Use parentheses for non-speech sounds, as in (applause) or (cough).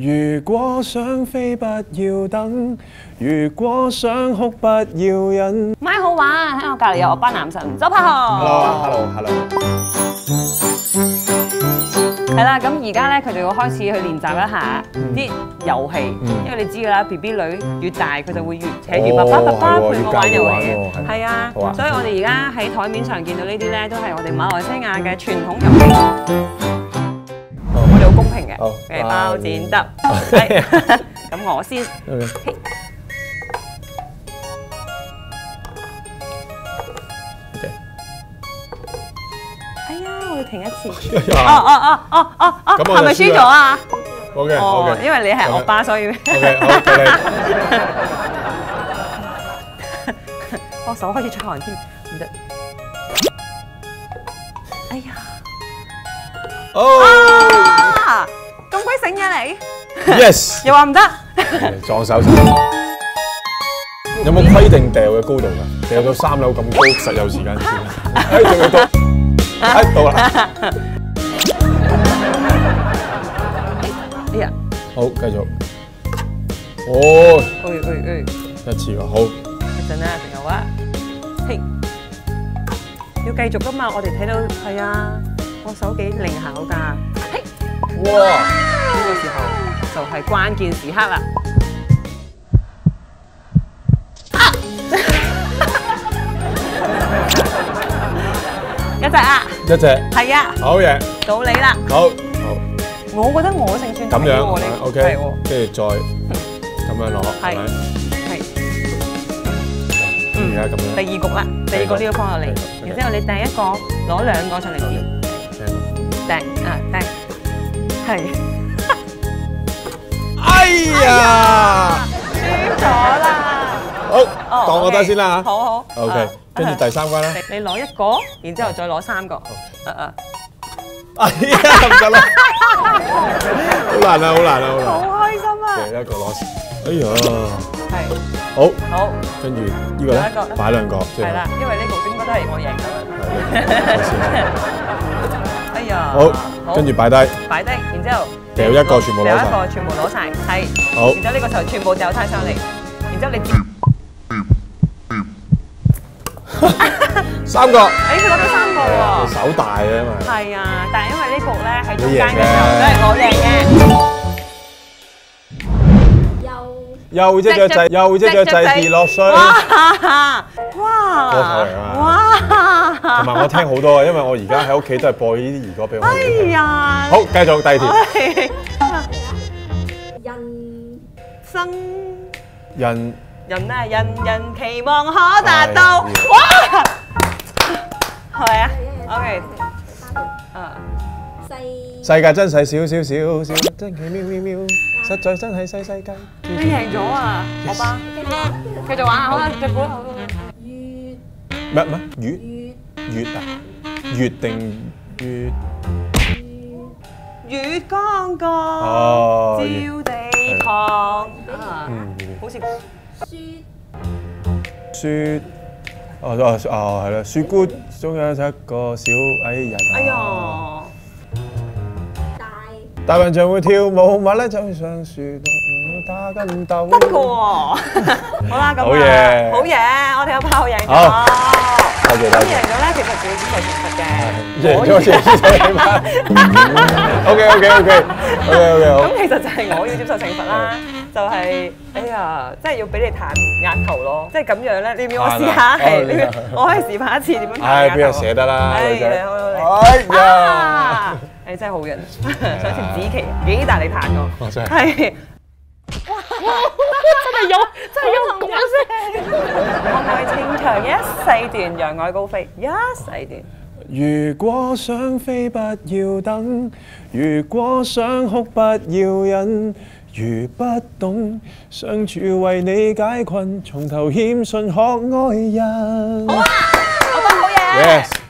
如果想飛不要等，如果想哭不要忍。咪好玩，喺我隔離有我班男神周柏豪。Hello，Hello，Hello。係啦，咁而家咧佢就要開始去練習一下啲遊戲，因為你知㗎啦，B B 女越大佢就會越扯住爸爸爸爸陪我玩遊戲要教佢玩喎係係啊，所以我哋而家喺台面上見到呢啲咧，都係我哋馬來西亞嘅傳統遊戲。好包剪揼，係咁我先。哎呀，我要停一次。哦哦哦哦哦哦，咁我就係咪輸輸啦咗啊？OK。哦 OK。，因為你係我爸，所以 OK，好，我手開始出汗添，唔得。哎呀！哦啊，咁鬼醒嘅你，，Yes。(laughs) 又話唔得。(laughs) 撞手先。有冇規定掉嘅高度㗎？掉到三樓咁高，實有時間先。(laughs) 哎，仲要到，哎，到啦。哎呀，好，繼續。哦，哎哎哎，一次喎，好。一陣啦，仲有啊，嘿，要繼續噶嘛？我哋睇到係啊，我手幾靈巧㗎，嘿，哇！就係關鍵時刻啦。(laughs) 一隻啊，一隻，係啊，好嘢，到你啦。好，好。我覺得我勝算咁樣大喎，你，OK，跟住再咁樣攞，係。係咪？係。而家咁樣。第二局啦，第二個呢個方落嚟，然之後你第一個攞兩個上嚟。掟，掟。啊掟，係。哎呀！輸咗啦。好，哦當我得先啦嚇。好好。OK，啊。跟住第三關啦。你 (laughs) 你攞一個，然之後再攞三個，啊啊，哎呀，唔得啦，好難啊，好難啊，好好難。開心啊！第一個攞。哎呀，係。好，好。跟住呢個有一咧個，擺兩個，即係。係啦，因為呢局應該都係我贏㗎。啦。(laughs) 哎呀，好，跟住擺低，擺低，然之後掉一個全部攞晒掉一個全部攞晒，係。好然之後呢個時候全部掉晒上嚟，然之後你接，(laughs) 三個。誒佢攞咗三個喎。手大啊，因為。係啊，但係因為呢局咧喺中間嘅時候嘅都係我贏嘅。又又一隻掣，又一隻掣跌落水。哇！哇！同埋我聽好多啊，因為我而家喺屋企都係播呢啲兒歌俾我哎。呀！好，繼續第二條。人生人人啊，人人期望可達到。哇！係咪啊？OK，啊，世界真細小小小小，真奇妙妙妙，實在真係細世界。你贏咗啊，我爸。繼續玩下好啦，隻股好。乜乜月月啊？月定月？月光光哦照地堂。啊，嗯，好似雪雪。哦哦哦，係啦，雪姑中有一個小矮人。哎呀，大笨象會跳舞，馬咧走上樹度打緊鬥。得嘅喎。好啦，咁好啊，嘢好嘢，我哋有炮贏咗。好多謝多謝咁贏咗咧，其實仲要接受懲罰嘅。贏咗先知道你嘛？OK OK OK OK OK 好咁。其實就係我要接受懲罰啦，就係哎呀，即係要俾你彈額頭咯，即係咁樣咧，你要唔要我試下？彈啊係，(laughs) 你要哦我可以示範一次點樣彈唉，邊額頭有捨得啦，唉，女仔你好好你哎呀，啊！你真係好人，上次子琪幾大力彈我，我真係係。哇！真係有，真係有紅聲。我愛清長一世段，讓愛高飛一世段。如果想飛不要等，如果想哭不要忍，如不懂相處為你解困，從頭謙遜學愛人。我覺得好嘢。Yes。